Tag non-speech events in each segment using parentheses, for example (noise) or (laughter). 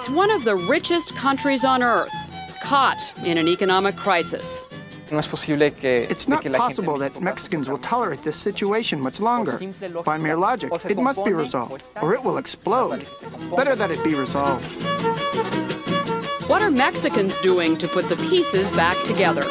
It's one of the richest countries on earth, caught in an economic crisis. It's not possible that Mexicans will tolerate this situation much longer. By mere logic, it must be resolved, or it will explode. Better that it be resolved. What are Mexicans doing to put the pieces back together?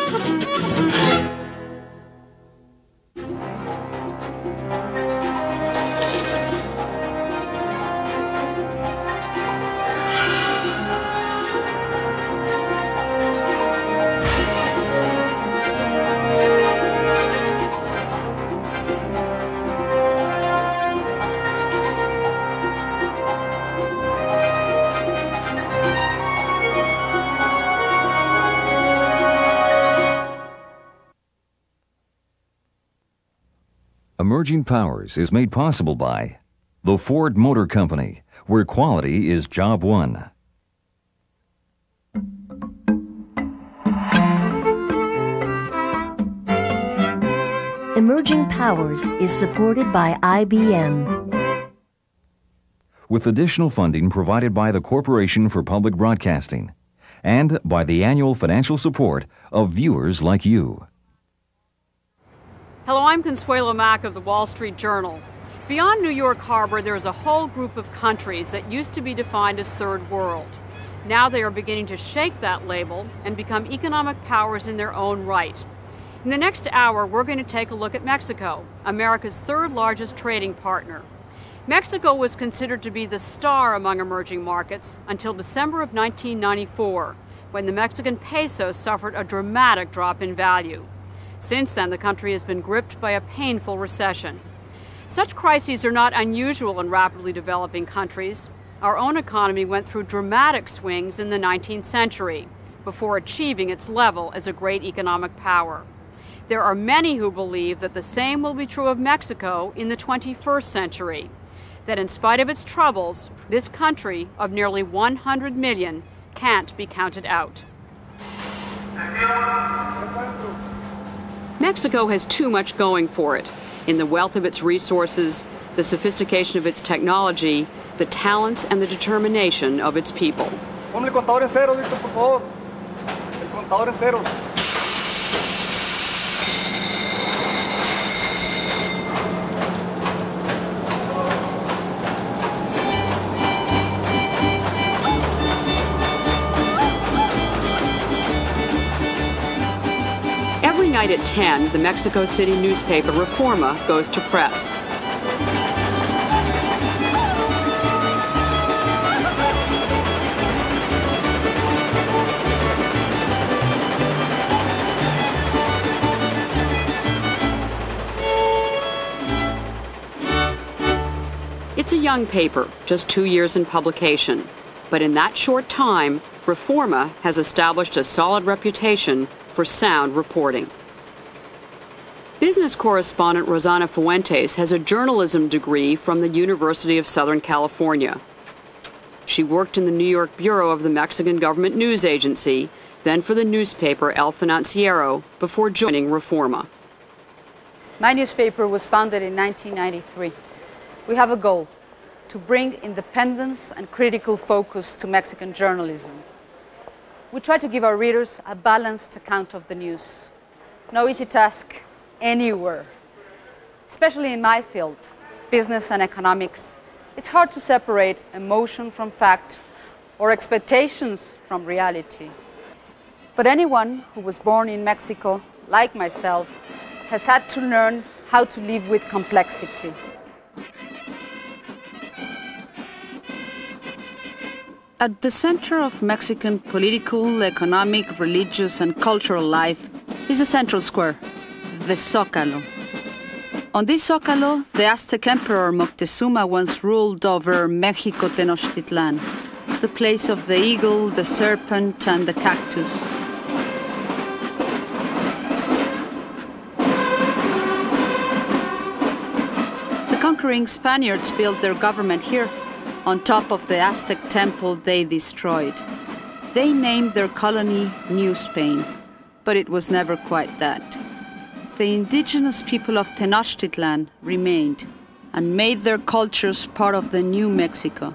Emerging Powers is made possible by the Ford Motor Company, where quality is job one. Emerging Powers is supported by IBM. With additional funding provided by the Corporation for Public Broadcasting and by the annual financial support of viewers like you. Hello, I'm Consuelo Mack of the Wall Street Journal. Beyond New York Harbor, there is a whole group of countries that used to be defined as third world. Now they are beginning to shake that label and become economic powers in their own right. In the next hour, we're going to take a look at Mexico, America's third largest trading partner. Mexico was considered to be the star among emerging markets until December of 1994, when the Mexican peso suffered a dramatic drop in value. Since then, the country has been gripped by a painful recession. Such crises are not unusual in rapidly developing countries. Our own economy went through dramatic swings in the 19th century before achieving its level as a great economic power. There are many who believe that the same will be true of Mexico in the 21st century, that in spite of its troubles, this country of nearly 100 million can't be counted out. Mexico has too much going for it. In the wealth of its resources, the sophistication of its technology, the talents and the determination of its people. Night at 10, the Mexico City newspaper Reforma goes to press. It's a young paper, just two years in publication. But in that short time, Reforma has established a solid reputation for sound reporting. Business correspondent Rosanna Fuentes has a journalism degree from the University of Southern California. She worked in the New York bureau of the Mexican government news agency, then for the newspaper El Financiero, before joining Reforma. My newspaper was founded in 1993. We have a goal to bring independence and critical focus to Mexican journalism. We try to give our readers a balanced account of the news. No easy task anywhere. Especially in my field, business and economics, it's hard to separate emotion from fact or expectations from reality. But anyone who was born in Mexico, like myself, has had to learn how to live with complexity. At the center of Mexican political, economic, religious, and cultural life is the central square, the Zócalo. On this Zócalo, the Aztec Emperor Moctezuma once ruled over Mexico Tenochtitlan, the place of the eagle, the serpent, and the cactus. The conquering Spaniards built their government here on top of the Aztec temple they destroyed. They named their colony New Spain, but it was never quite that the indigenous people of Tenochtitlan remained and made their cultures part of the new Mexico.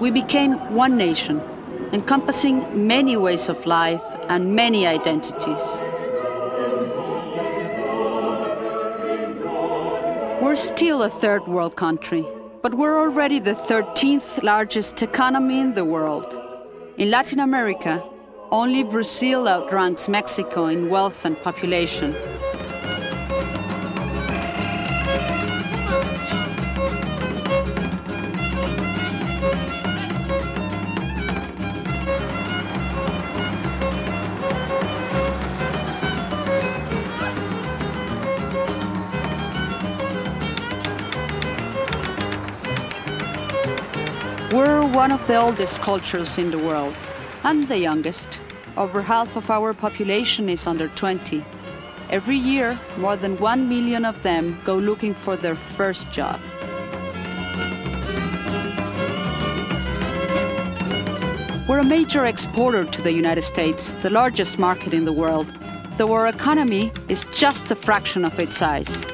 We became one nation, encompassing many ways of life and many identities. We're still a third world country, but we're already the 13th largest economy in the world. In Latin America, only Brazil outranks Mexico in wealth and population. Of the oldest cultures in the world, and the youngest. Over half of our population is under 20. Every year, more than one million of them go looking for their first job. We're a major exporter to the United States, the largest market in the world, though our economy is just a fraction of its size.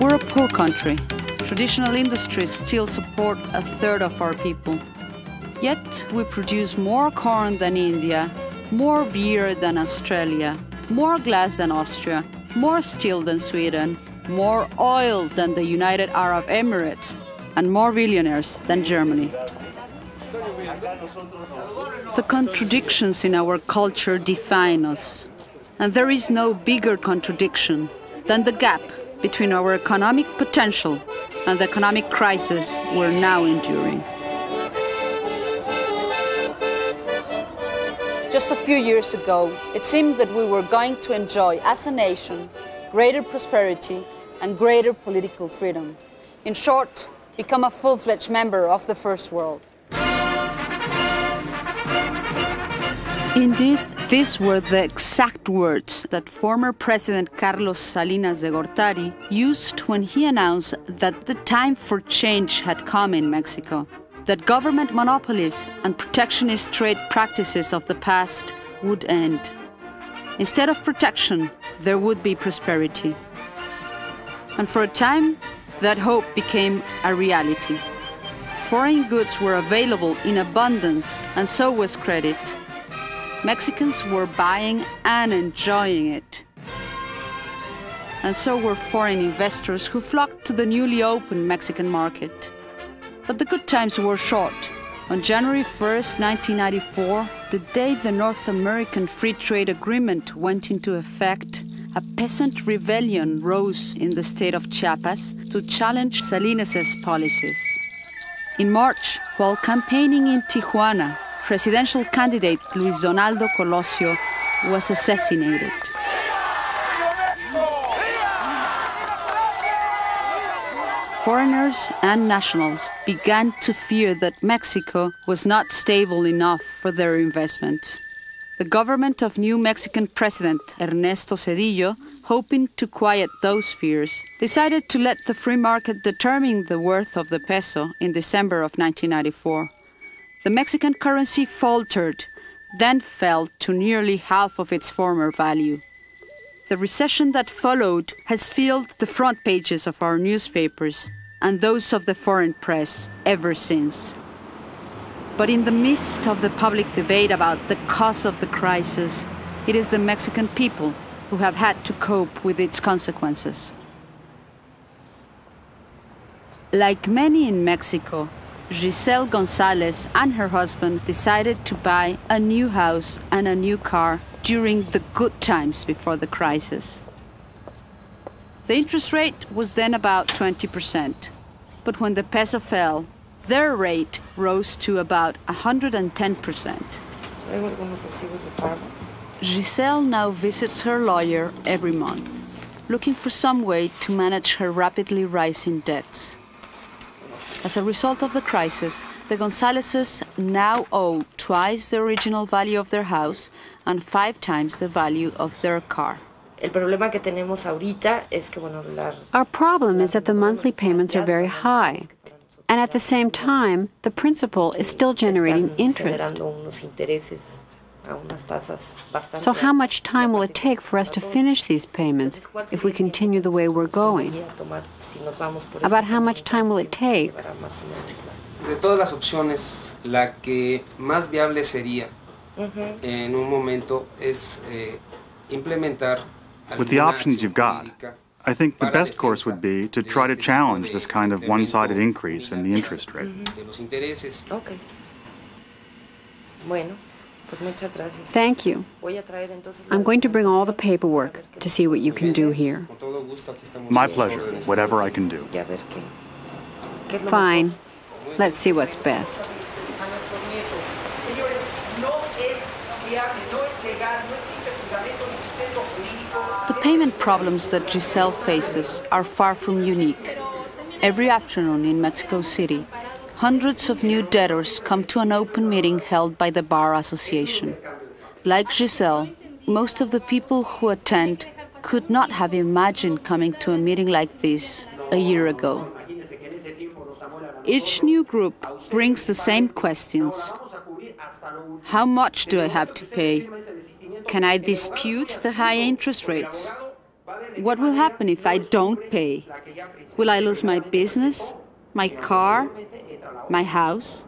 We're a poor country, Traditional industries still support a third of our people. Yet we produce more corn than India, more beer than Australia, more glass than Austria, more steel than Sweden, more oil than the United Arab Emirates, and more billionaires than Germany. The contradictions in our culture define us, and there is no bigger contradiction than the gap between our economic potential and the economic crisis we're now enduring. Just a few years ago, it seemed that we were going to enjoy, as a nation, greater prosperity and greater political freedom. In short, become a full fledged member of the First World. Indeed, these were the exact words that former President Carlos Salinas de Gortari used when he announced that the time for change had come in Mexico, that government monopolies and protectionist trade practices of the past would end. Instead of protection, there would be prosperity. And for a time, that hope became a reality. Foreign goods were available in abundance, and so was credit. Mexicans were buying and enjoying it. And so were foreign investors who flocked to the newly opened Mexican market. But the good times were short. On January 1st, 1994, the day the North American Free Trade Agreement went into effect, a peasant rebellion rose in the state of Chiapas to challenge Salinas's policies. In March, while campaigning in Tijuana, presidential candidate Luis Donaldo Colosio was assassinated. Foreigners and nationals began to fear that Mexico was not stable enough for their investments. The government of new Mexican President Ernesto Zedillo, hoping to quiet those fears, decided to let the free market determine the worth of the peso in December of 1994 the Mexican currency faltered, then fell to nearly half of its former value. The recession that followed has filled the front pages of our newspapers and those of the foreign press ever since. But in the midst of the public debate about the cause of the crisis, it is the Mexican people who have had to cope with its consequences. Like many in Mexico, Giselle Gonzalez and her husband decided to buy a new house and a new car during the good times before the crisis. The interest rate was then about 20%, but when the peso fell, their rate rose to about 110%. Giselle now visits her lawyer every month, looking for some way to manage her rapidly rising debts. As a result of the crisis, the Gonzaleses now owe twice the original value of their house and five times the value of their car. Our problem is that the monthly payments are very high. And at the same time, the principal is still generating interest. So, how much time will it take for us to finish these payments if we continue the way we're going? About how much time will it take? de todas las opciones, la que más viable sería en un momento es eh, implementar. With the options you've got, I think the best course would be to try to challenge this kind of one sided increase in the interest rate. Okay. Bueno. Thank you. I'm going to bring all the paperwork to see what you can do here. My pleasure, whatever I can do. Fine. Let's see what's best. The payment problems that Giselle faces are far from unique. Every afternoon in Mexico City, hundreds of new debtors come to an open meeting held by the Bar Association. Like Giselle, most of the people who attend could not have imagined coming to a meeting like this a year ago. Each new group brings the same questions How much do I have to pay? Can I dispute the high interest rates? What will happen if I don't pay? Will I lose my business, my car, my house.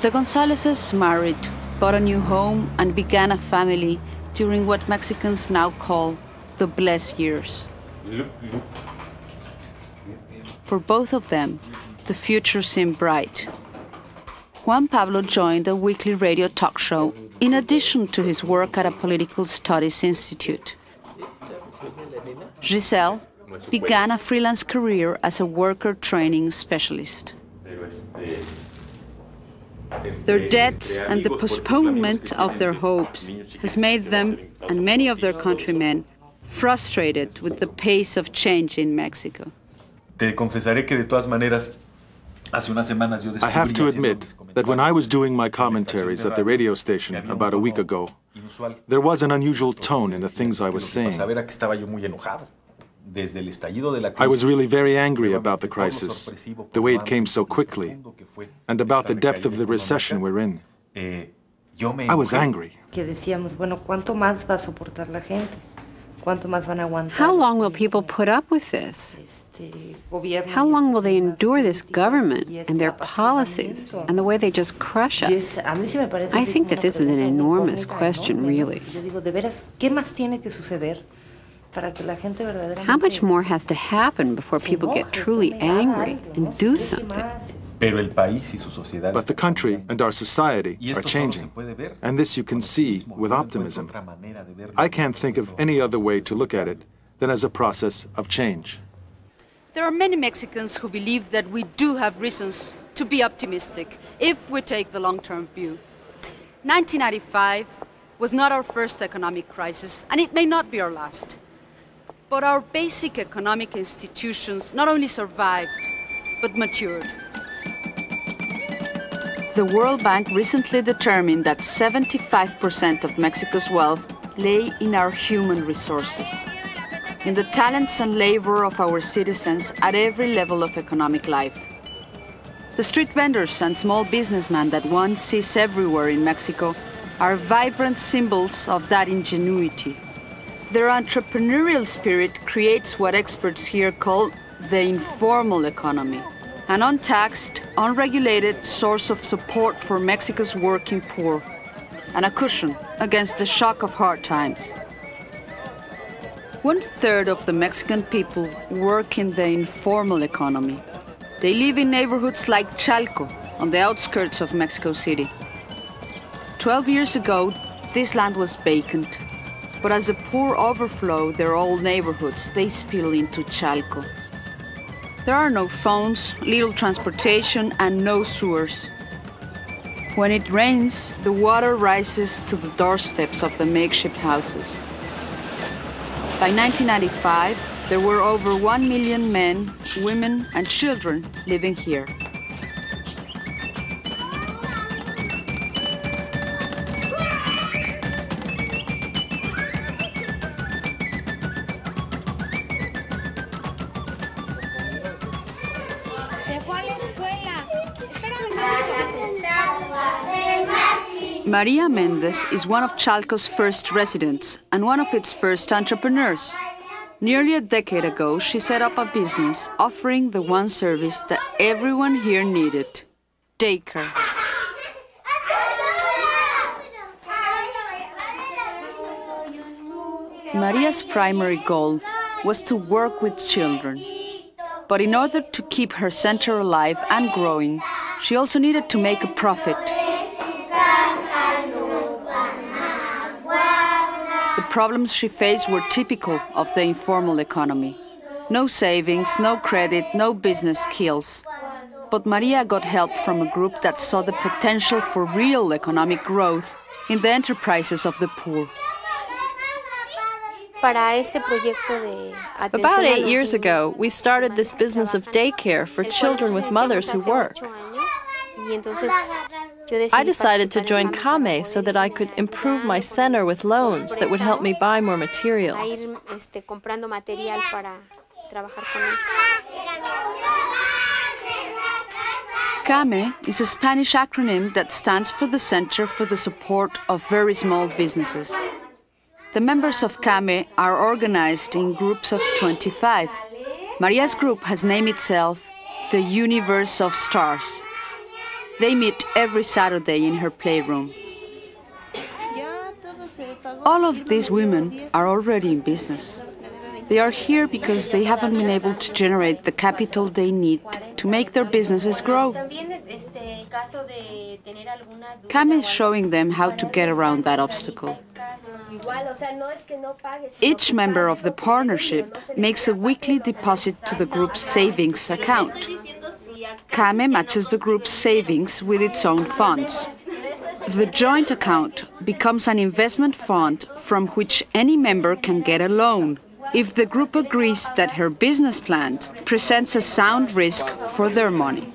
The Gonzaleses married, bought a new home, and began a family during what Mexicans now call the blessed years. For both of them, the future seemed bright. Juan Pablo joined a weekly radio talk show in addition to his work at a political studies institute. Giselle began a freelance career as a worker training specialist. Their debts and the postponement of their hopes has made them and many of their countrymen frustrated with the pace of change in Mexico. Te confesaré que de todas maneras I have to admit that when I was doing my commentaries at the radio station about a week ago, there was an unusual tone in the things I was saying. I was really very angry about the crisis, the way it came so quickly, and about the depth of the recession we're in. Eh, I was angry. How long will people put up with this? How long will they endure this government and their policies and the way they just crush us? I think that this is an enormous question, really. How much more has to happen before people get truly angry and do something? But the country and our society are changing, and this you can see with optimism. I can't think of any other way to look at it than as a process of change. There are many Mexicans who believe that we do have reasons to be optimistic if we take the long term view. 1995 was not our first economic crisis, and it may not be our last. But our basic economic institutions not only survived, but matured. The World Bank recently determined that 75% of Mexico's wealth lay in our human resources, in the talents and labor of our citizens at every level of economic life. The street vendors and small businessmen that one sees everywhere in Mexico are vibrant symbols of that ingenuity. Their entrepreneurial spirit creates what experts here call the informal economy an untaxed, unregulated source of support for Mexico's working poor, and a cushion against the shock of hard times. One third of the Mexican people work in the informal economy. They live in neighborhoods like Chalco, on the outskirts of Mexico City. Twelve years ago, this land was vacant, but as the poor overflow their old neighborhoods, they spill into Chalco. There are no phones, little transportation, and no sewers. When it rains, the water rises to the doorsteps of the makeshift houses. By 1995, there were over 1 million men, women, and children living here. Maria Mendes is one of Chalco's first residents and one of its first entrepreneurs. Nearly a decade ago, she set up a business offering the one service that everyone here needed daycare. Maria's primary goal was to work with children. But in order to keep her center alive and growing, she also needed to make a profit. Problems she faced were typical of the informal economy. No savings, no credit, no business skills. But Maria got help from a group that saw the potential for real economic growth in the enterprises of the poor. About eight years ago, we started this business of daycare for children with mothers who work. I decided to join CAME so that I could improve my center with loans that would help me buy more materials. CAME is a Spanish acronym that stands for the Center for the Support of Very Small Businesses. The members of CAME are organized in groups of 25. Maria's group has named itself the Universe of Stars. They meet every Saturday in her playroom. All of these women are already in business. They are here because they haven't been able to generate the capital they need to make their businesses grow. CAME is showing them how to get around that obstacle. Each member of the partnership makes a weekly deposit to the group's savings account. CAME matches the group's savings with its own funds. The joint account becomes an investment fund from which any member can get a loan if the group agrees that her business plan presents a sound risk for their money.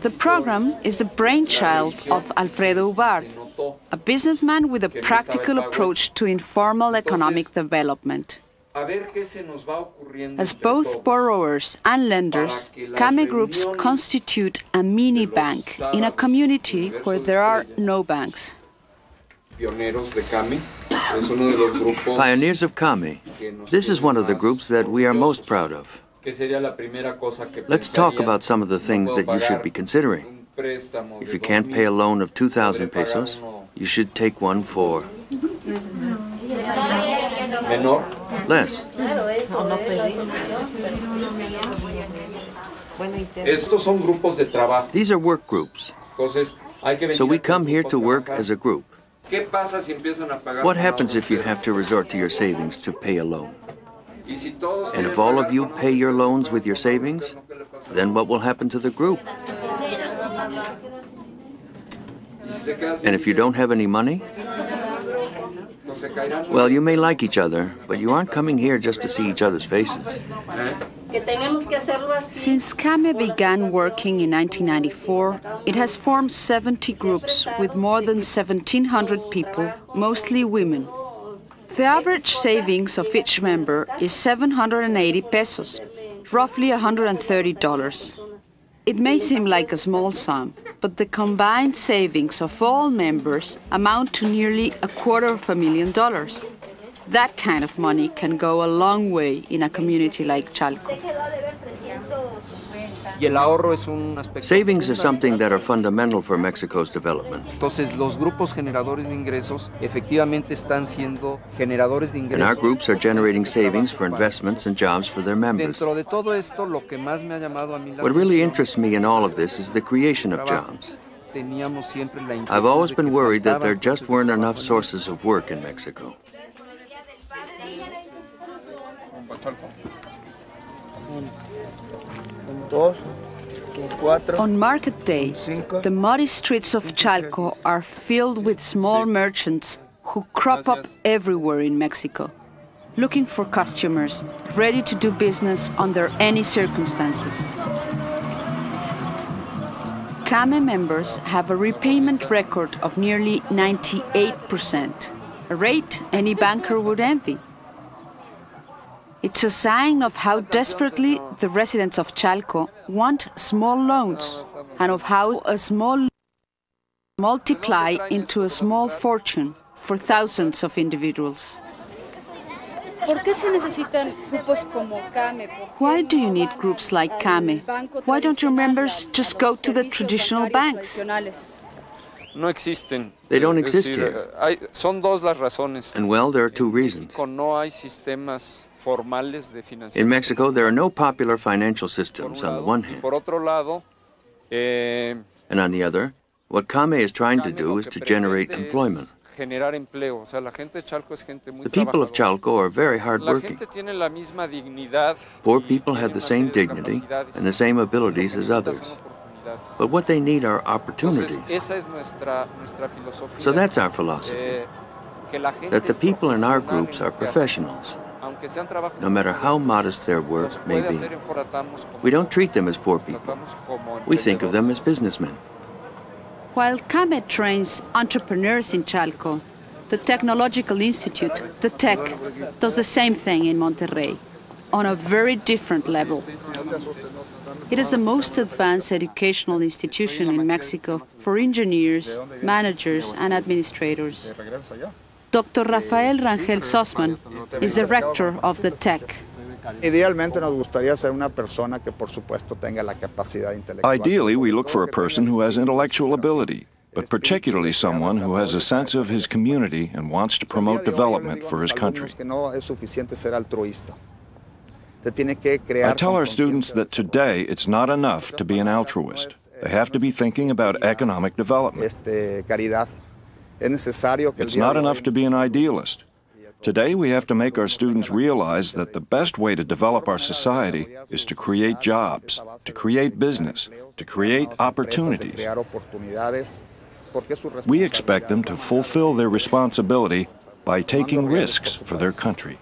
The program is the brainchild of Alfredo Ubar, a businessman with a practical approach to informal economic development. As both borrowers and lenders, CAME groups constitute a mini bank in a community where there are no banks. Pioneers of CAME. This is one of the groups that we are most proud of. Let's talk about some of the things that you should be considering. If you can't pay a loan of 2,000 pesos, you should take one for less. These are work groups. So we come here to work as a group. What happens if you have to resort to your savings to pay a loan? And if all of you pay your loans with your savings, then what will happen to the group? And if you don't have any money? Well, you may like each other, but you aren't coming here just to see each other's faces. Since CAME began working in 1994, it has formed 70 groups with more than 1,700 people, mostly women. The average savings of each member is 780 pesos, roughly $130. It may seem like a small sum, but the combined savings of all members amount to nearly a quarter of a million dollars. That kind of money can go a long way in a community like Chalco. Savings are something that are fundamental for Mexico's development. And our groups are generating savings for investments and jobs for their members. What really interests me in all of this is the creation of jobs. I've always been worried that there just weren't enough sources of work in Mexico. On market day, the muddy streets of Chalco are filled with small merchants who crop up everywhere in Mexico, looking for customers ready to do business under any circumstances. CAME members have a repayment record of nearly 98%, a rate any banker would envy. It's a sign of how desperately the residents of Chalco want small loans and of how a small multiply into a small fortune for thousands of individuals. Why do you need groups like CAME? Why don't your members just go to the traditional banks? They don't exist here. Hay, son dos las razones. And well, there are two reasons. No hay sistemas formales de In Mexico, there are no popular financial systems on the one hand. Por otro lado, eh, and on the other, what CAME is trying to do is to generate employment. The people of Chalco are very hardworking. Poor people have the same dignity and the same abilities as others. But what they need are opportunities. So that's our philosophy. Eh, that the people in our groups are professionals, no matter how modest their work may be. We don't treat them as poor people. We think of them as businessmen. While CAME trains entrepreneurs in Chalco, the Technological Institute, the TEC, does the same thing in Monterrey, on a very different level. It is the most advanced educational institution in Mexico for engineers, managers, and administrators. Dr. Rafael Rangel Sostmann is the rector of the TEC. Idealmente nos gustaría ser una persona que por supuesto tenga la capacidad intelectual. Ideally, we look for a person who has intellectual ability, but particularly someone who has a sense of his community and wants to promote development for his country. I tell our students that today it's not enough to be an altruist. They have to be eh, thinking about economic development. It's not enough to be an idealist. Today, we have to make our students realize that the best way to develop our society is to create jobs, to create business, to create opportunities. We expect them to fulfill their responsibility by taking risks for their country.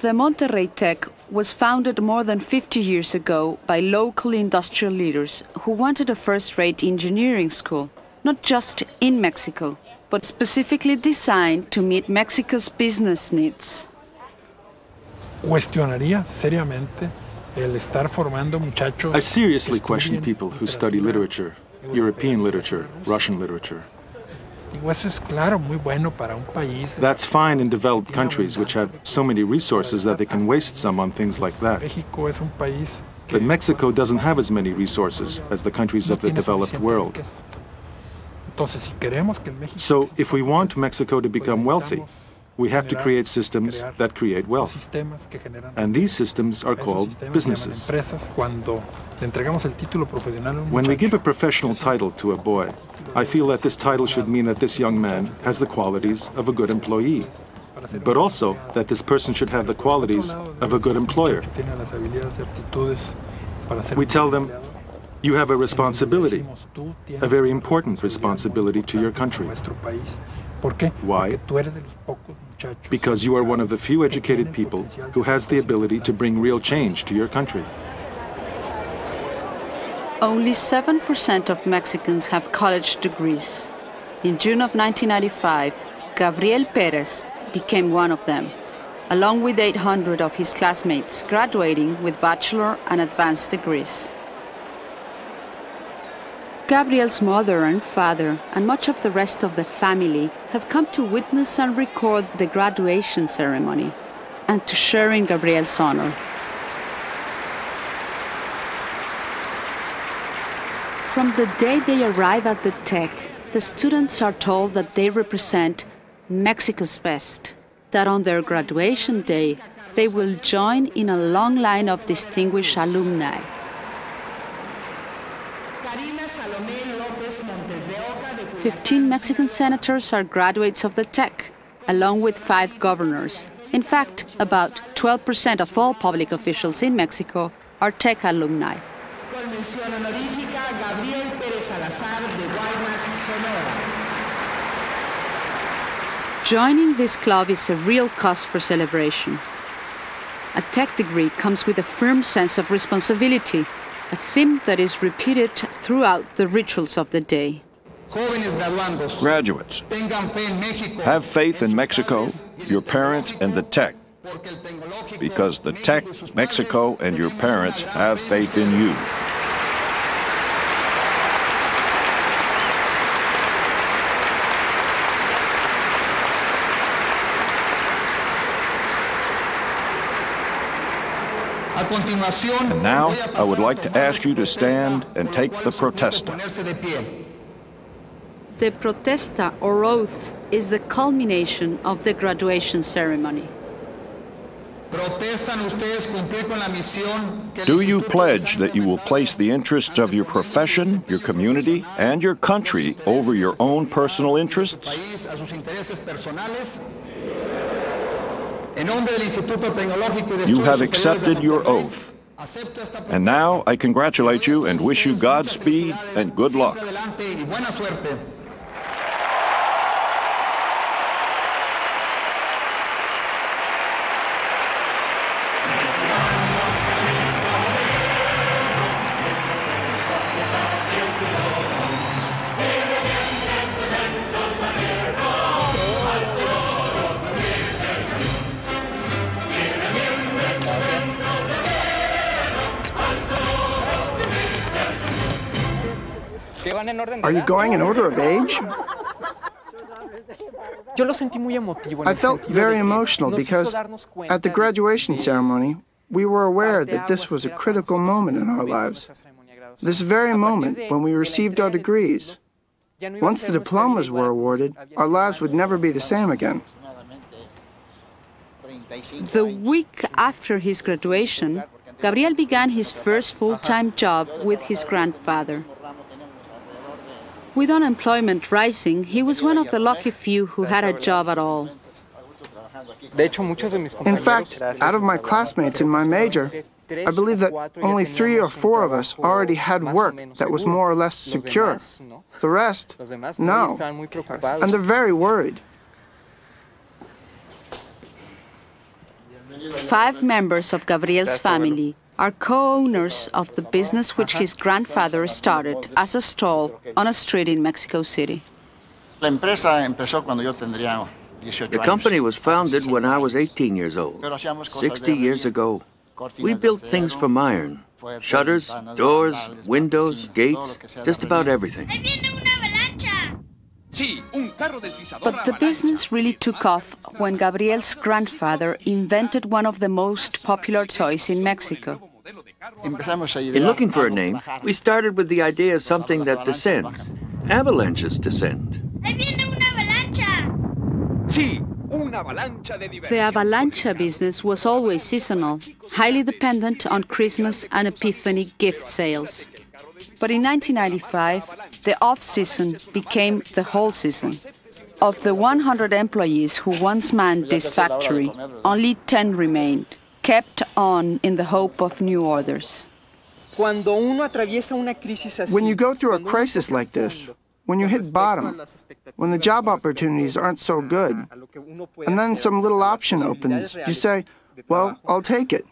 The Monterrey Tech was founded more than 50 years ago by local industrial leaders who wanted a first rate engineering school, not just in Mexico, but specifically designed to meet Mexico's business needs. Cuestionaría seriamente el estar formando muchachos. I seriously question people who study literature, European literature, Russian literature. That's fine in developed countries which have so many resources that they can waste some on things like that. But Mexico doesn't have as many resources as the countries of the developed world. So, if we want Mexico to become wealthy, we have to create systems that create wealth. And these systems are called businesses. When we give a professional title to a boy, I feel that this title should mean that this young man has the qualities of a good employee, but also that this person should have the qualities of a good employer. We tell them, you have a responsibility, a very important responsibility to your country. Why? Because you are one of the few educated people who has the ability to bring real change to your country. Only 7% of Mexicans have college degrees. In June of 1995, Gabriel Perez became one of them, along with 800 of his classmates graduating with bachelor and advanced degrees. Gabriel's mother and father, and much of the rest of the family, have come to witness and record the graduation ceremony and to share in Gabriel's honor. From the day they arrive at the Tech, the students are told that they represent Mexico's best, that on their graduation day, they will join in a long line of distinguished alumni 15 Mexican senators are graduates of the TEC, along with five governors. In fact, about 12% of all public officials in Mexico are TEC alumni. Joining this club is a real cause for celebration. A tech degree comes with a firm sense of responsibility, a theme that is repeated throughout the rituals of the day. Graduates, have faith in Mexico, your parents, and the tech, because the tech, Mexico, and your parents have faith in you. And now, I would like to ask you to stand and take the protesta. The protesta or oath is the culmination of the graduation ceremony. Do you pledge that you will place the interests of your profession, your community, and your country over your own personal interests? You have accepted your oath. And now I congratulate you and wish you Godspeed and good luck. Are you going in order of age? I felt very emotional because at the graduation ceremony, we were aware that this was a critical moment in our lives. This very moment when we received our degrees. Once the diplomas were awarded, our lives would never be the same again. The week after his graduation, Gabriel began his first full time job with his grandfather. With unemployment rising, he was one of the lucky few who had a job at all. In fact, out of my classmates in my major, I believe that only three or four of us already had work that was more or less secure. The rest, no. And they're very worried. Five members of Gabriel's family are co-owners of the business which his grandfather started as a stall on a street in Mexico City. The company was founded when I was 18 years old, 60 years ago. We built things from iron, shutters, doors, windows, gates, just about everything. But the business really took off when Gabriel's grandfather invented one of the most popular toys in Mexico. In looking for a name, we started with the idea of something that descends. Avalanches descend. The avalancha business was always seasonal, highly dependent on Christmas and Epiphany gift sales. But in 1995, the off season became the whole season. Of the 100 employees who once manned this factory, only 10 remained, kept on in the hope of new orders. When you go through a crisis like this, when you hit bottom, when the job opportunities aren't so good, and then some little option opens, you say, well, I'll take it.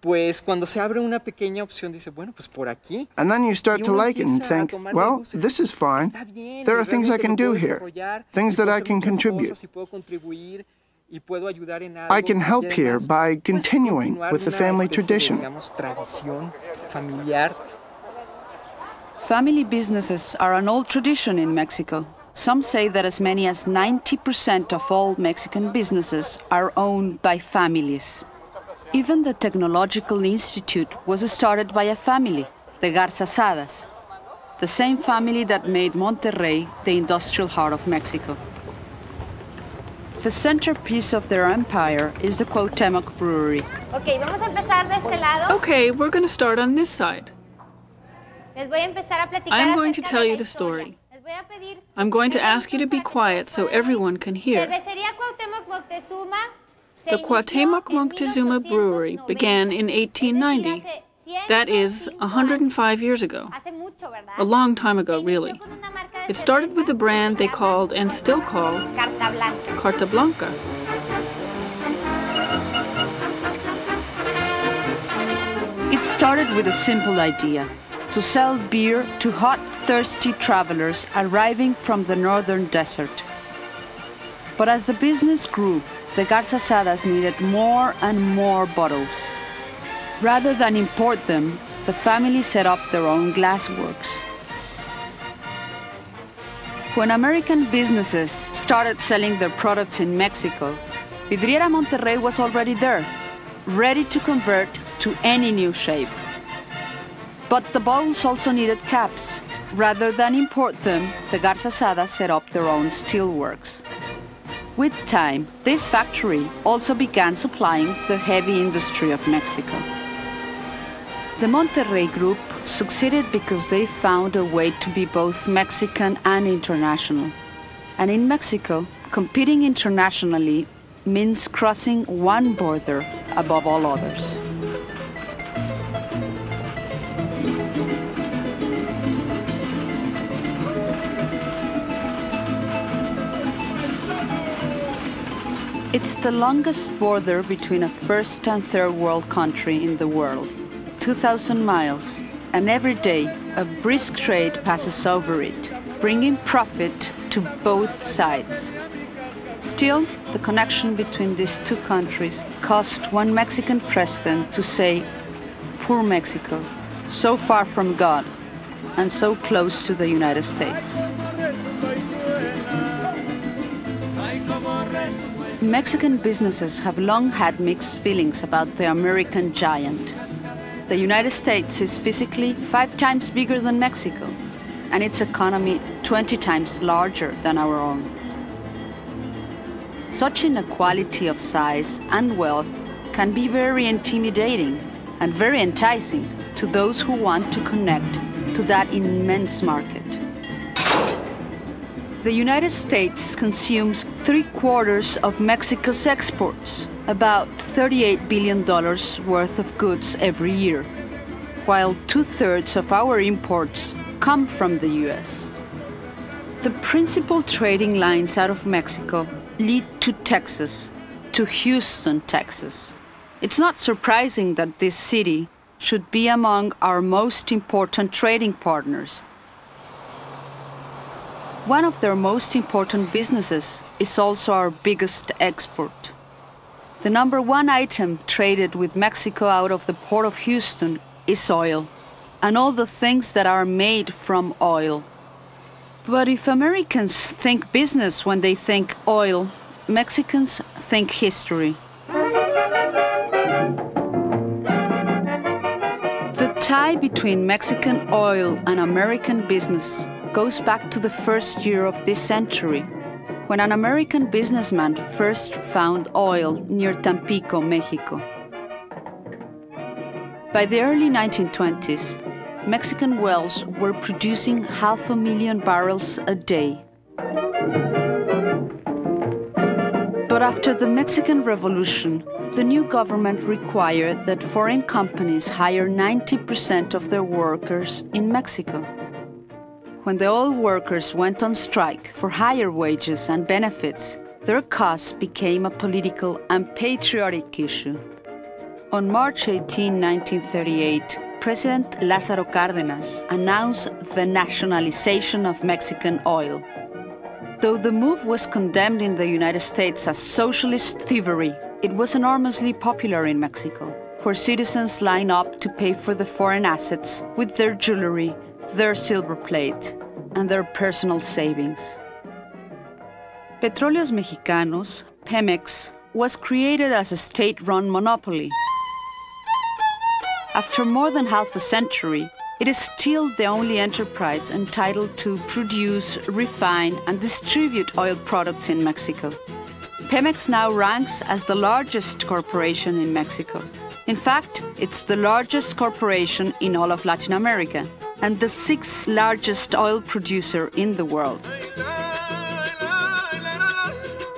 Pues cuando se abre una pequeña opción dice, bueno, pues por aquí. And then you start to like it and think, well, this is fine. There are things I can do here, things that I can contribute. I can help here by continuing with the family tradition. Family businesses are an old tradition in Mexico. Some say that as many as 90% of all Mexican businesses are owned by families. Even the Technological Institute was started by a family, the Garza Sadas, the same family that made Monterrey the industrial heart of Mexico. The centerpiece of their empire is the Cuauhtémoc Brewery. Okay, vamos a empezar de este lado. Okay, we're going to start on this side. I'm going to tell you the story. I'm going to ask you to be quiet so everyone can hear. The Cuauhtémoc Moctezuma Brewery began in 1890. That is 105 years ago. A long time ago, really. It started with a brand they called and still call Carta Blanca. It started with a simple idea to sell beer to hot, thirsty travelers arriving from the northern desert. But as the business grew, the Garza Sadas needed more and more bottles. Rather than import them, the family set up their own glassworks. When American businesses started selling their products in Mexico, Vidriera Monterrey was already there, ready to convert to any new shape. But the bottles also needed caps. Rather than import them, the Garza Sada set up their own steelworks. With time, this factory also began supplying the heavy industry of Mexico. The Monterrey Group succeeded because they found a way to be both Mexican and international. And in Mexico, competing internationally means crossing one border above all others. It's the longest border between a first and third world country in the world, 2,000 miles, and every day a brisk trade passes over it, bringing profit to both sides. Still, the connection between these two countries caused one Mexican president to say, Poor Mexico, so far from God, and so close to the United States. Mexican businesses have long had mixed feelings about the American giant. The United States is physically five times bigger than Mexico, and its economy 20 times larger than our own. Such inequality of size and wealth can be very intimidating and very enticing to those who want to connect to that immense market the United States consumes three quarters of Mexico's exports, about $38 billion worth of goods every year, while two thirds of our imports come from the US. The principal trading lines out of Mexico lead to Texas, to Houston, Texas. It's not surprising that this city should be among our most important trading partners one of their most important businesses is also our biggest export. The number one item traded with Mexico out of the port of Houston is oil, and all the things that are made from oil. But if Americans think business when they think oil, Mexicans think history. The tie between Mexican oil and American business goes back to the first year of this century, when an American businessman first found oil near Tampico, Mexico. By the early 1920s, Mexican wells were producing half a million barrels a day. But after the Mexican Revolution, the new government required that foreign companies hire 90% of their workers in Mexico when the oil workers went on strike for higher wages and benefits, their cause became a political and patriotic issue. On March 18, 1938, President Lázaro Cárdenas announced the nationalization of Mexican oil. Though the move was condemned in the United States as socialist thievery, it was enormously popular in Mexico, where citizens line up to pay for the foreign assets with their jewelry their silver plate, and their personal savings. Petróleos Mexicanos, Pemex, was created as a state run monopoly. After more than half a century, it is still the only enterprise entitled to produce, refine, and distribute oil products in Mexico. Pemex now ranks as the largest corporation in Mexico. In fact, it's the largest corporation in all of Latin America and the sixth largest oil producer in the world.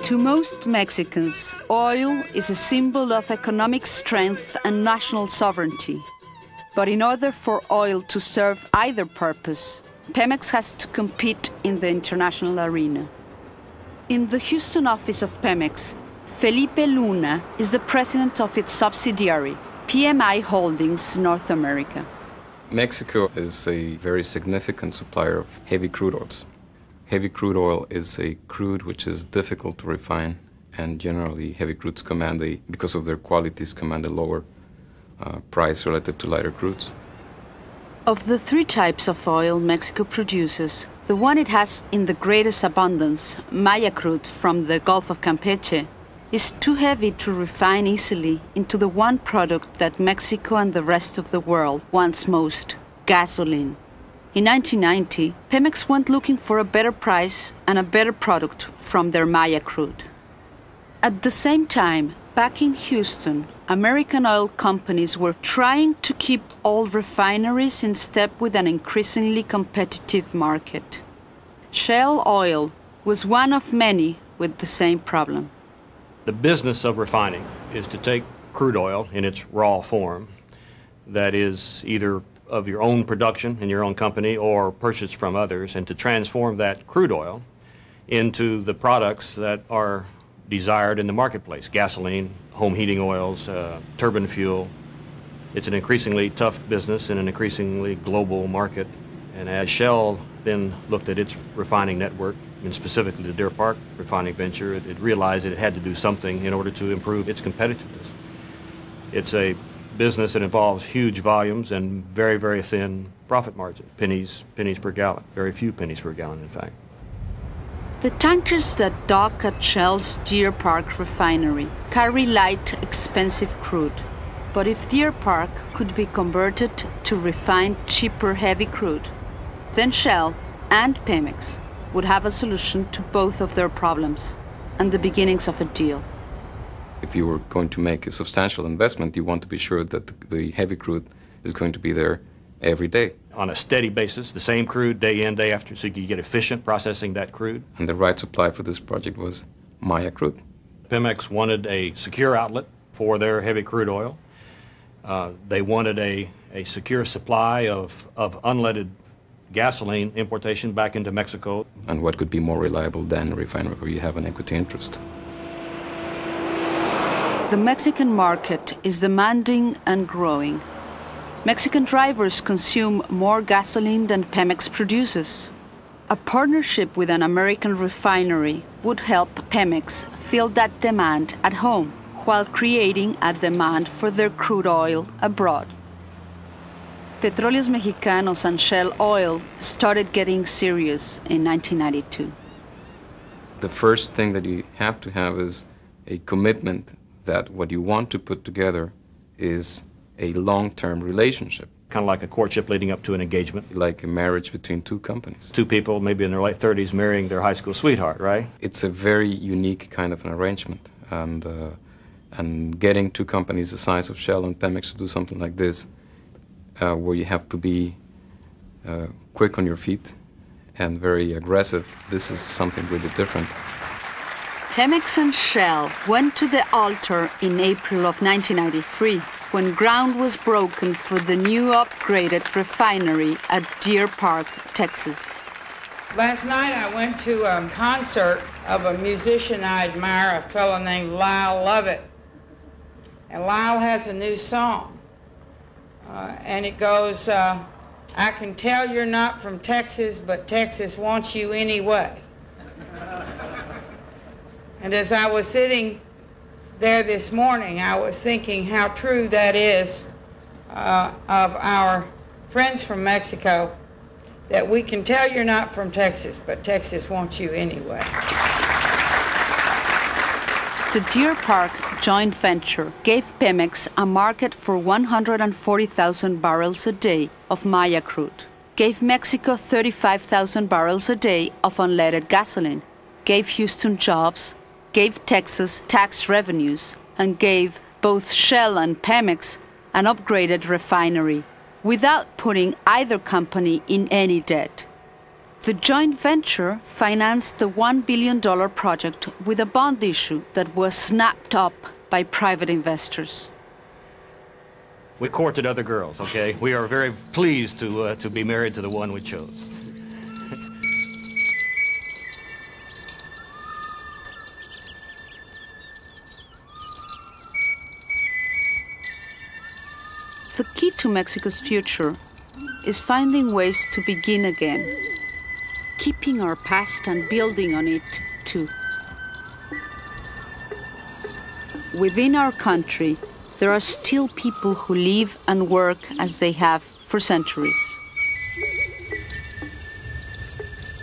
To most Mexicans, oil is a symbol of economic strength and national sovereignty. But in order for oil to serve either purpose, Pemex has to compete in the international arena. In the Houston office of Pemex, Felipe Luna is the president of its subsidiary, PMI Holdings North America. Mexico is a very significant supplier of heavy crude oils. Heavy crude oil is a crude which is difficult to refine, and generally heavy crudes command a, because of their qualities, command a lower uh, price relative to lighter crudes. Of the three types of oil Mexico produces, the one it has in the greatest abundance, Maya crude from the Gulf of Campeche, is too heavy to refine easily into the one product that Mexico and the rest of the world wants most gasoline. In 1990, Pemex went looking for a better price and a better product from their Maya crude. At the same time, back in Houston, American oil companies were trying to keep all refineries in step with an increasingly competitive market. Shell Oil was one of many with the same problem. The business of refining is to take crude oil in its raw form, that is either of your own production in your own company or purchased from others, and to transform that crude oil into the products that are desired in the marketplace gasoline, home heating oils, uh, turbine fuel. It's an increasingly tough business in an increasingly global market. And as Shell then looked at its refining network, and specifically the Deer Park refining venture, it, it realized that it had to do something in order to improve its competitiveness. It's a business that involves huge volumes and very, very thin profit margin, pennies, pennies per gallon, very few pennies per gallon, in fact. The tankers that dock at Shell's Deer Park refinery carry light, expensive crude. But if Deer Park could be converted to refined, cheaper, heavy crude, then Shell and Pemex would have a solution to both of their problems and the beginnings of a deal. If you were going to make a substantial investment, you want to be sure that the heavy crude is going to be there every day. On a steady basis, the same crude day in, day after, so you get efficient processing that crude. And the right supply for this project was Maya crude. Pemex wanted a secure outlet for their heavy crude oil. Uh, they wanted a, a secure supply of, of unleaded gasoline importation back into Mexico. And what could be more reliable than a refinery where you have an equity interest? The Mexican market is demanding and growing. Mexican drivers consume more gasoline than Pemex produces. A partnership with an American refinery would help Pemex fill that demand at home while creating a demand for their crude oil abroad. Petróleos Mexicanos and Shell Oil started getting serious in 1992. The first thing that you have to have is a commitment that what you want to put together is a long term relationship. Kind of like a courtship leading up to an engagement. Like a marriage between two companies. Two people, maybe in their late 30s, marrying their high school sweetheart, right? It's a very unique kind of an arrangement. And, uh, and getting two companies the size of Shell and Pemex to do something like this uh, where you have to be uh, quick on your feet and very aggressive. This is something really different. Pemex and Shell went to the altar in April of 1993 when ground was broken for the new upgraded refinery at Deer Park, Texas. Last night I went to a concert of a musician I admire, a fellow named Lyle Lovett. And Lyle has a new song. Uh, and it goes, uh, I can tell you're not from Texas, but Texas wants you anyway. and as I was sitting there this morning, I was thinking how true that is uh, of our friends from Mexico, that we can tell you're not from Texas, but Texas wants you anyway. The Deer Park joint venture gave Pemex a market for 140,000 barrels a day of Maya crude, gave Mexico 35,000 barrels a day of unleaded gasoline, gave Houston jobs, gave Texas tax revenues, and gave both Shell and Pemex an upgraded refinery without putting either company in any debt. The joint venture financed the $1 billion project with a bond issue that was snapped up by private investors. We courted other girls, okay? We are very pleased to, uh, to be married to the one we chose. the key to Mexico's future is finding ways to begin again keeping our past and building on it too. Within our country, there are still people who live and work as they have for centuries.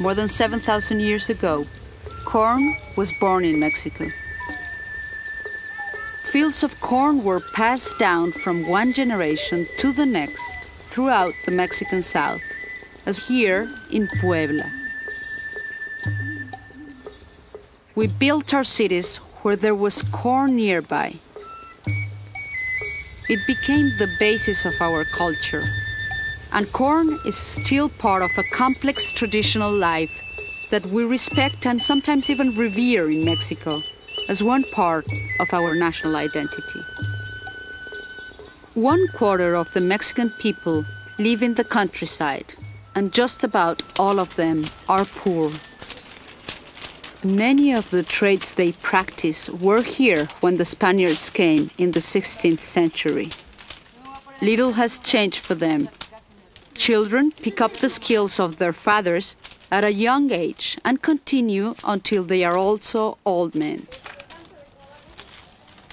More than 7,000 years ago, corn was born in Mexico. fields of corn were passed down from one generation to the next throughout the Mexican South, as here in Puebla. We built our cities where there was corn nearby. It became the basis of our culture. And corn is still part of a complex traditional life that we respect and sometimes even revere in Mexico as one part of our national identity. One quarter of the Mexican people live in the countryside, and just about all of them are poor. Many of the trades they practice were here when the Spaniards came in the 16th century. Little has changed for them. Children pick up the skills of their fathers at a young age and continue until they are also old men.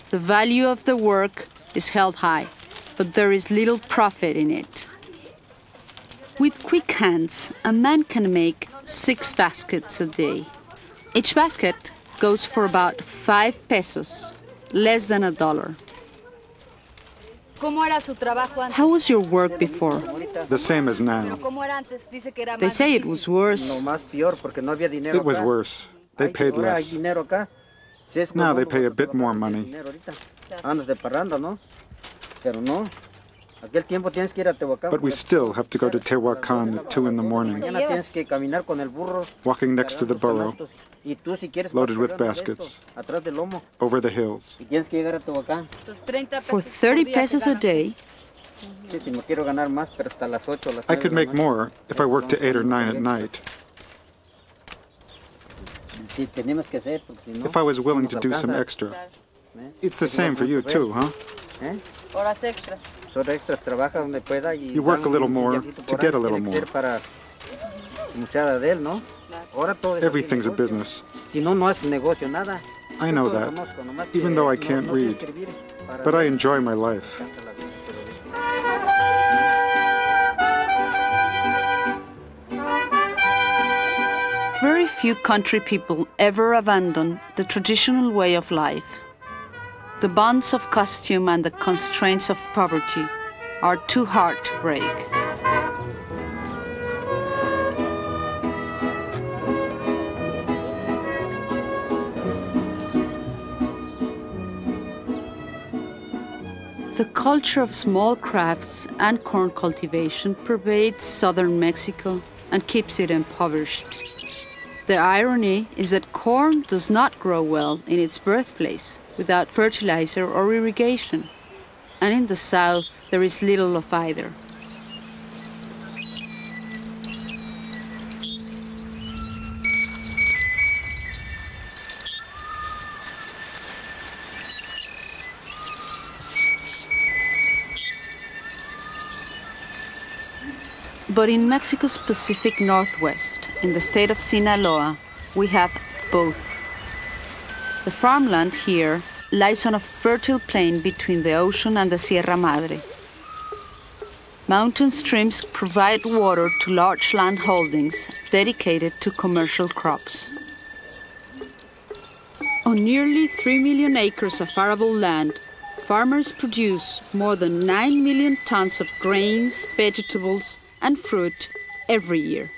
The value of the work is held high, but there is little profit in it. With quick hands, a man can make six baskets a day. Each basket goes for about five pesos, less than a dollar. How was your work before? The same as now. They say it was worse. It was worse. They paid less. Now they pay a bit more money. But we still have to go to Tehuacan at 2 in the morning, walking next to the burro, loaded with baskets, over the hills. For 30 pesos a day, I could make more if I worked to 8 or 9 at night. If I was willing to do some extra. It's the same for you too, huh? You work a little more to get a little more. Everything's a business. I know that, even though I can't read. But I enjoy my life. Very few country people ever abandon the traditional way of life. The bonds of costume and the constraints of poverty are too hard to break. The culture of small crafts and corn cultivation pervades southern Mexico and keeps it impoverished. The irony is that corn does not grow well in its birthplace without fertilizer or irrigation, and in the south there is little of either. But in Mexico's Pacific Northwest, in the state of Sinaloa, we have both. The farmland here lies on a fertile plain between the ocean and the Sierra Madre. Mountain streams provide water to large land holdings dedicated to commercial crops. On nearly 3 million acres of arable land, farmers produce more than 9 million tons of grains, vegetables, and fruit every year.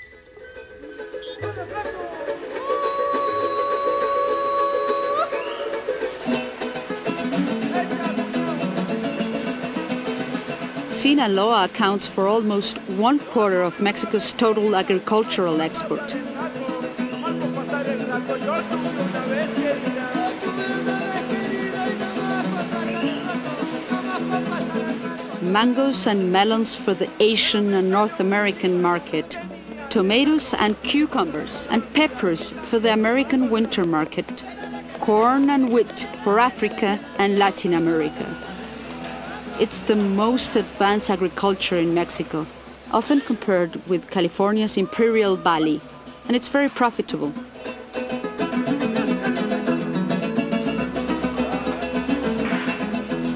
Sinaloa accounts for almost one quarter of Mexico's total agricultural export. mangoes and melons for the Asian and North American market, tomatoes and cucumbers and peppers for the American winter market, corn and wheat for Africa and Latin America. It's the most advanced agriculture in Mexico, often compared with California's Imperial Valley, and it's very profitable.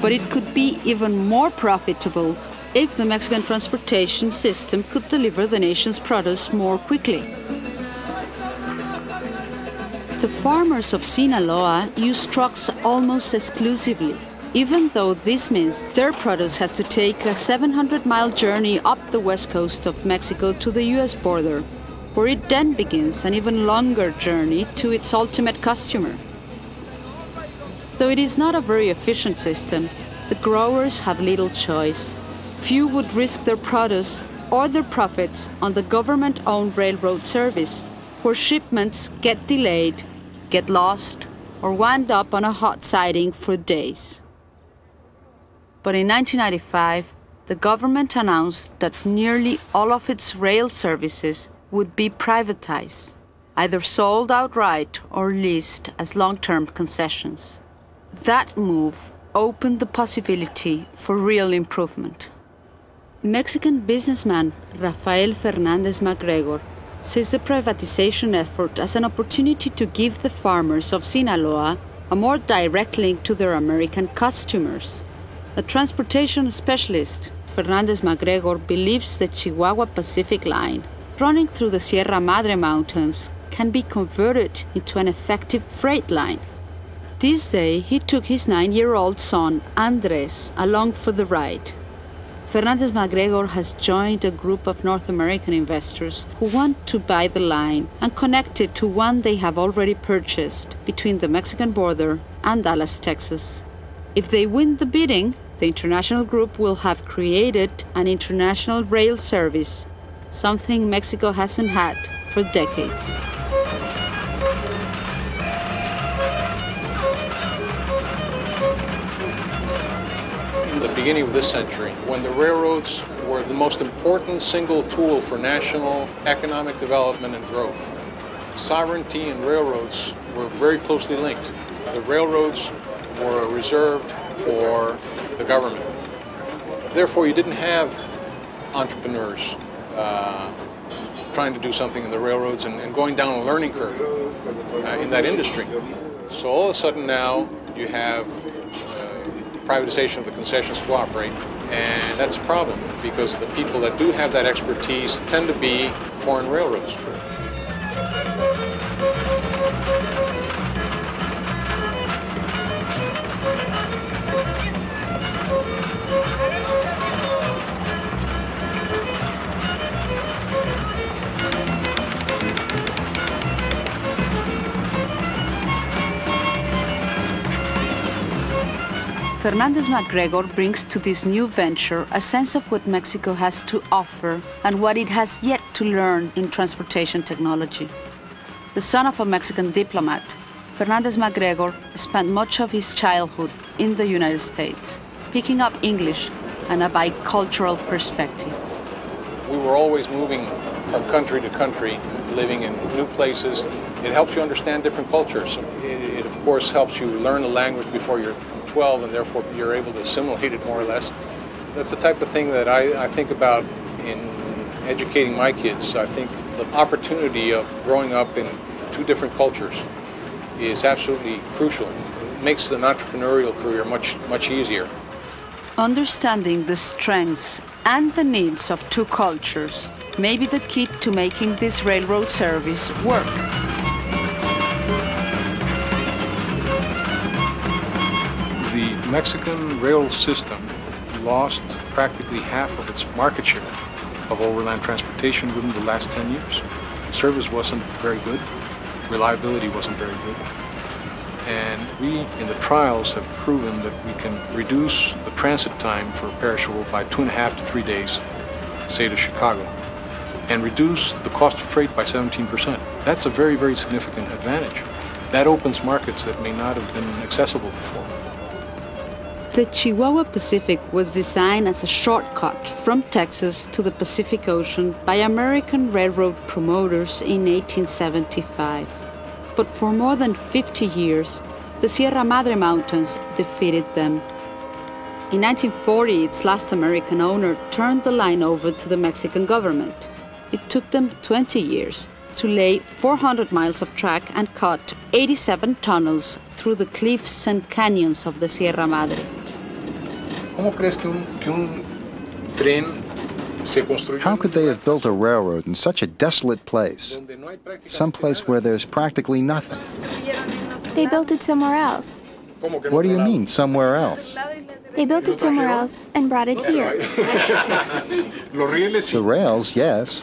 but it could be even more profitable if the Mexican transportation system could deliver the nation's produce more quickly. The farmers of Sinaloa use trucks almost exclusively, even though this means their produce has to take a 700 mile journey up the west coast of Mexico to the US border, where it then begins an even longer journey to its ultimate customer. Though it is not a very efficient system, the growers have little choice. Few would risk their produce or their profits on the government owned railroad service, where shipments get delayed, get lost, or wind up on a hot siding for days. But in 1995, the government announced that nearly all of its rail services would be privatized, either sold outright or leased as long term concessions. That move opened the possibility for real improvement. Mexican businessman Rafael Fernandez MacGregor sees the privatization effort as an opportunity to give the farmers of Sinaloa a more direct link to their American customers. A transportation specialist, Fernandez MacGregor believes the Chihuahua Pacific Line, running through the Sierra Madre Mountains, can be converted into an effective freight line. This day, he took his nine year old son, Andres, along for the ride. Fernandez MacGregor has joined a group of North American investors who want to buy the line and connect it to one they have already purchased between the Mexican border and Dallas, Texas. If they win the bidding, the international group will have created an international rail service, something Mexico hasn't had for decades. In the beginning of this century, when the railroads were the most important single tool for national economic development and growth, sovereignty and railroads were very closely linked. The railroads were reserved for the government. Therefore, you didn't have entrepreneurs uh, trying to do something in the railroads and, and going down a learning curve uh, in that industry. So all of a sudden now you have uh, privatization of the concessions to operate, and that's a problem because the people that do have that expertise tend to be foreign railroads. Fernandez MacGregor brings to this new venture a sense of what Mexico has to offer and what it has yet to learn in transportation technology. The son of a Mexican diplomat, Fernandez MacGregor spent much of his childhood in the United States, picking up English and a bicultural perspective. We were always moving from country to country, living in new places. It helps you understand different cultures. It, it of course helps you learn the language before you're 12 and therefore you're able to assimilate it more or less. That's the type of thing that I, I think about in educating my kids. I think the opportunity of growing up in two different cultures is absolutely crucial. It makes an entrepreneurial career much, much easier. Understanding the strengths and the needs of two cultures may be the key to making this railroad service work. Mexican rail system lost practically half of its market share of overland transportation within the last 10 years. Service wasn't very good, reliability wasn't very good. And we, in the trials, have proven that we can reduce the transit time for perishable by two and a half to three days, say to Chicago, and reduce the cost of freight by 17%. That's a very, very significant advantage. That opens markets that may not have been accessible before. The Chihuahua Pacific was designed as a shortcut from Texas to the Pacific Ocean by American railroad promoters in 1875. But for more than 50 years, the Sierra Madre Mountains defeated them. In 1940, its last American owner turned the line over to the Mexican government. It took them 20 years to lay 400 miles of track and cut 87 tunnels through the cliffs and canyons of the Sierra Madre. How could they have built a railroad in such a desolate place? Some place where there's practically nothing. They built it somewhere else. What do you mean, somewhere else? They built it somewhere else and brought it here. (laughs) the rails, yes.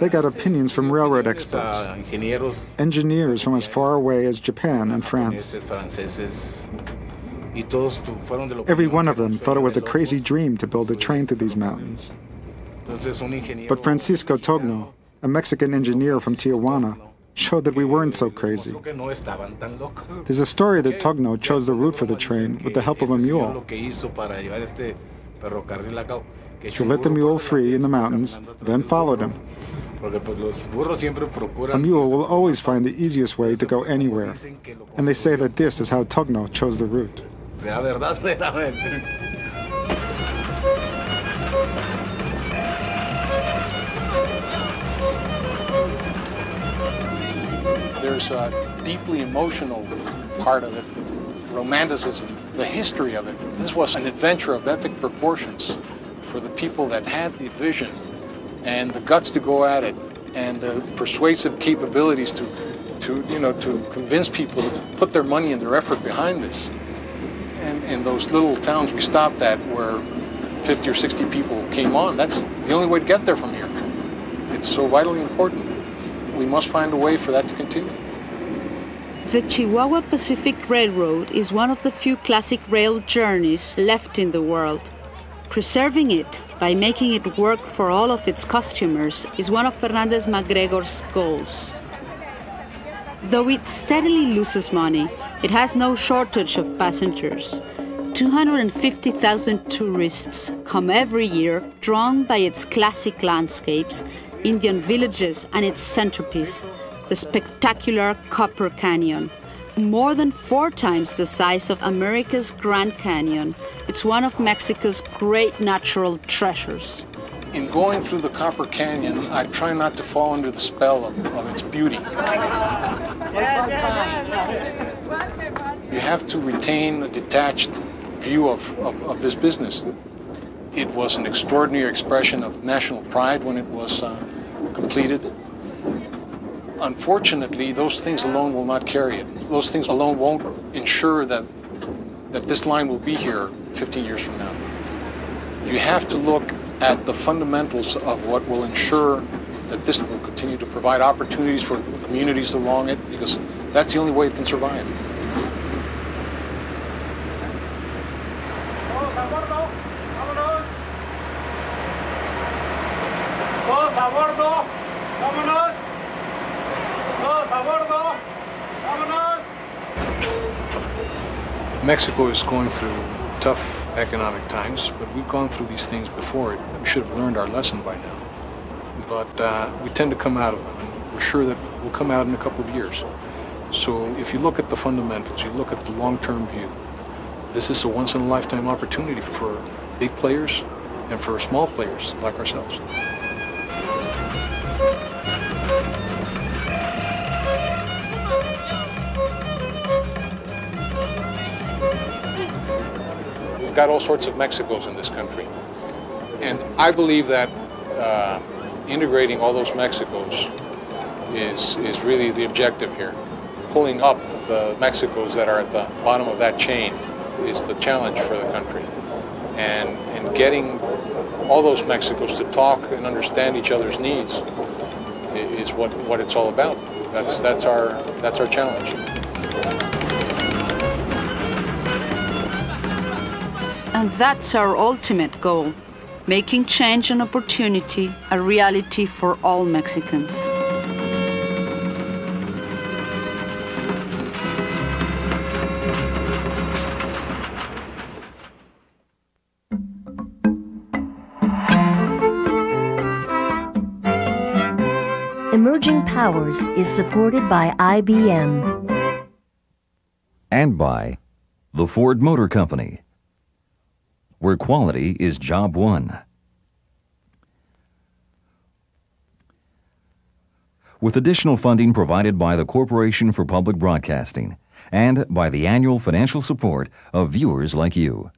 they got opinions from railroad experts, engineers from as far away as Japan and France. Every one of them thought it was a crazy dream to build a train through these mountains. But Francisco Togno, a Mexican engineer from Tijuana, showed that we weren't so crazy. There's a story that Togno chose the route for the train with the help of a mule. He let the mule free in the mountains, then followed him. A mule will always find the easiest way to go anywhere, and they say that this is how Togno chose the route. There's a deeply emotional part of it, romanticism, the history of it. This was an adventure of epic proportions for the people that had the vision and the guts to go at it and the persuasive capabilities to, to you know, to convince people to put their money and their effort behind this. And in those little towns we stopped at where 50 or 60 people came on, that's the only way to get there from here. It's so vitally important. We must find a way for that to continue. The Chihuahua Pacific Railroad is one of the few classic rail journeys left in the world. Preserving it by making it work for all of its customers is one of Fernandez MacGregor's goals. Though it steadily loses money, it has no shortage of passengers. 250,000 tourists come every year, drawn by its classic landscapes, Indian villages, and its centerpiece, the spectacular Copper Canyon more than four times the size of America's Grand Canyon. It's one of Mexico's great natural treasures. In going through the Copper Canyon, I try not to fall under the spell of, of its beauty. You have to retain a detached view of, of, of this business. It was an extraordinary expression of national pride when it was uh, completed unfortunately, those things alone will not carry it. Those things alone won't ensure that that this line will be here 50 years from now. You have to look at the fundamentals of what will ensure that this will continue to provide opportunities for the communities along it, because that's the only way it can survive. Mexico is going through tough economic times, but we've gone through these things before. We should have learned our lesson by now. But uh, we tend to come out of them, and we're sure that we'll come out in a couple of years. So if you look at the fundamentals, you look at the long-term view, this is a once-in-a-lifetime opportunity for big players and for small players like ourselves. Got all sorts of Mexicos in this country. And I believe that uh, integrating all those Mexicos is, is really the objective here. Pulling up the Mexicos that are at the bottom of that chain is the challenge for the country. And, and getting all those Mexicos to talk and understand each other's needs is what, what it's all about. That's, that's, our, that's our challenge. And that's our ultimate goal making change and opportunity a reality for all Mexicans. Emerging Powers is supported by IBM and by the Ford Motor Company. Where quality is job one. With additional funding provided by the Corporation for Public Broadcasting and by the annual financial support of viewers like you.